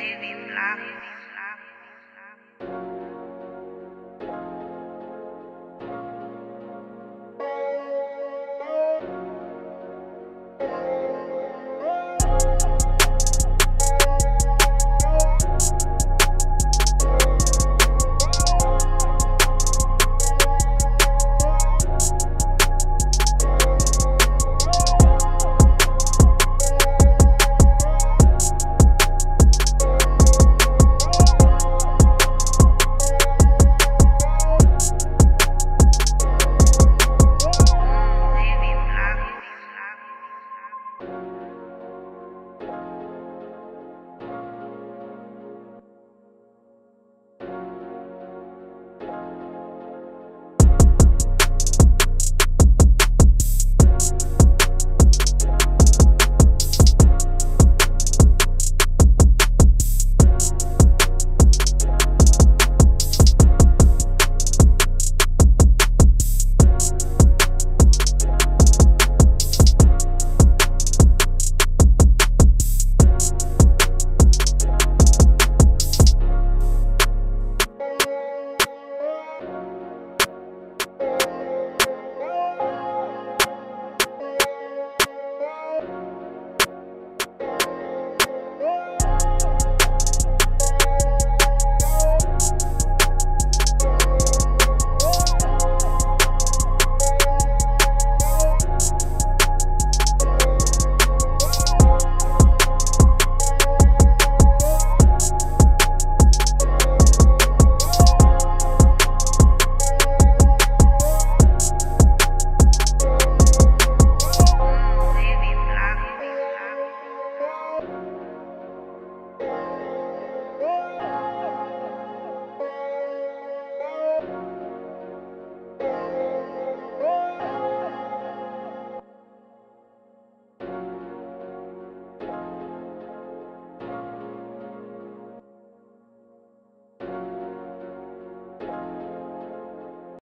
baby life.